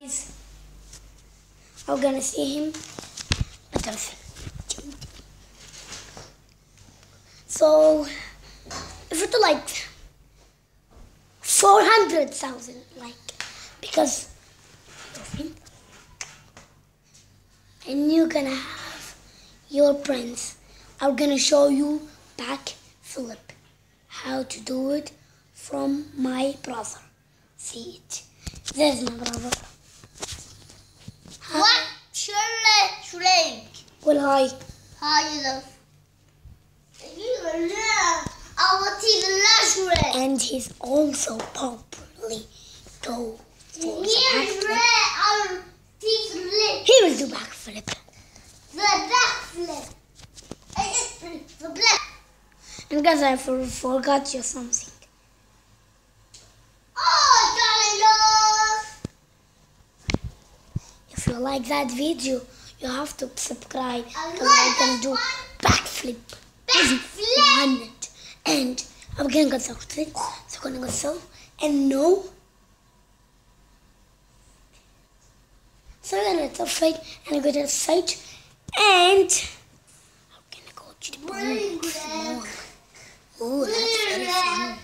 guys are gonna see him so if it like 400,000 like because and you're gonna have your friends. Are gonna show you back flip how to do it from my brother. See it. There's my brother? Shirley Shrink. قول هاي Hi, love. Our teeth luxury. and he's also popularly go for the Here's backflip. red. Our teeth lit. He will do backflip. The backflip. The black. And guys, I for, forgot you something. You like that video, you have to subscribe I because like I'm gonna do backflip. Backflip. And I'm gonna go so so gonna go so and no. So I'm gonna go straight and I'm gonna side and I'm gonna go to the bone. Oh, that's very fun.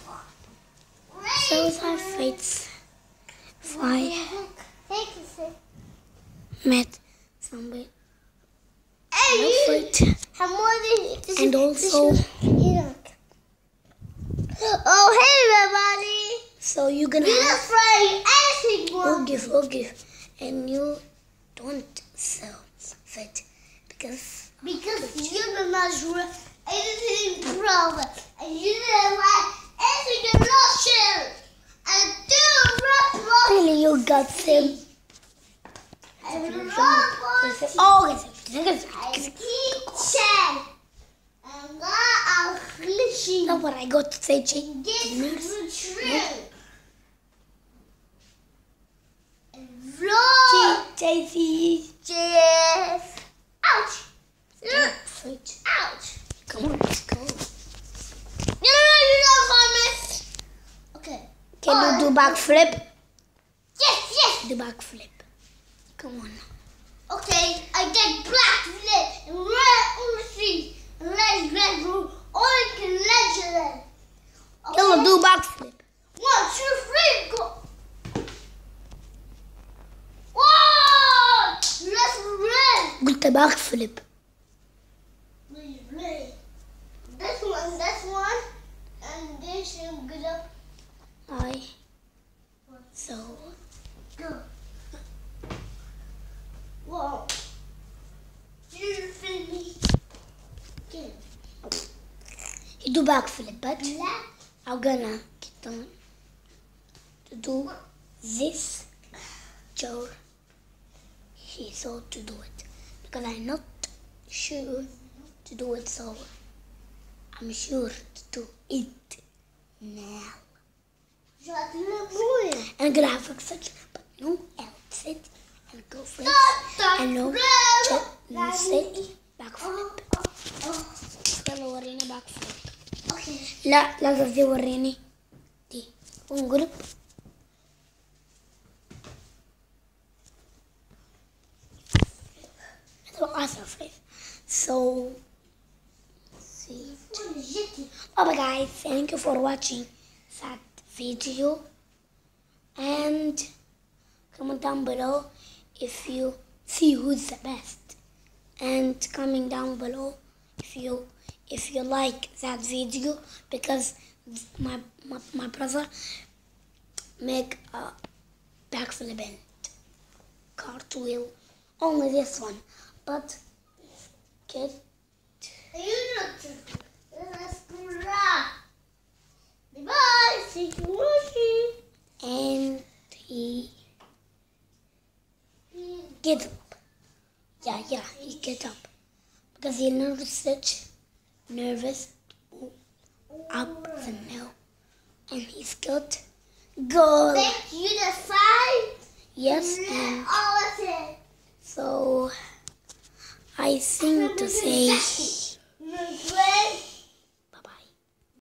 So that fights met somebody Hey, no you. fight Have more than and also Oh, hey, everybody. so you're gonna You're have afraid anything wrong. forgive forgive and you don't sell fit because Because you do not sure anything problem. And you didn't like anything lotion. And do rock. really you got them And rock rock. Oh And kitchen. And got a glitchy. that's what I got to say Jake Get Nurse. the tree. And rock. JC Jeff. Ouch. Look. fight Ouch. come on let's go No, no, no, you don't promise. Okay. can you do backflip Yes, yes. do backflip come on Okay, I get black flip and red orange and red red blue orange and legend. Yalla do backflip One, two, three, go. Whoa! Let's red. قلت backflip Red, red. This one, this one, and this one good up. I so Do backflip but Black. I'm gonna get on to do this. Joe he thought to do it. Because I'm not sure to do it so I'm sure to do it now. Just look. I'm gonna have a such but no outfit and go for it. Stop. and no just لا لا قصدي وريني دي انقلب اسف so see bye guys thank you for watching that video and comment down below if you see who's the best and comment down below if you if you like that video because my my, my brother make a backflip and cartwheel only this one. But get You and he get up. Yeah yeah he get up. Because he nervous such nervous up the mill and he's got goal Thank you, the five. yes and All of it. so I think to say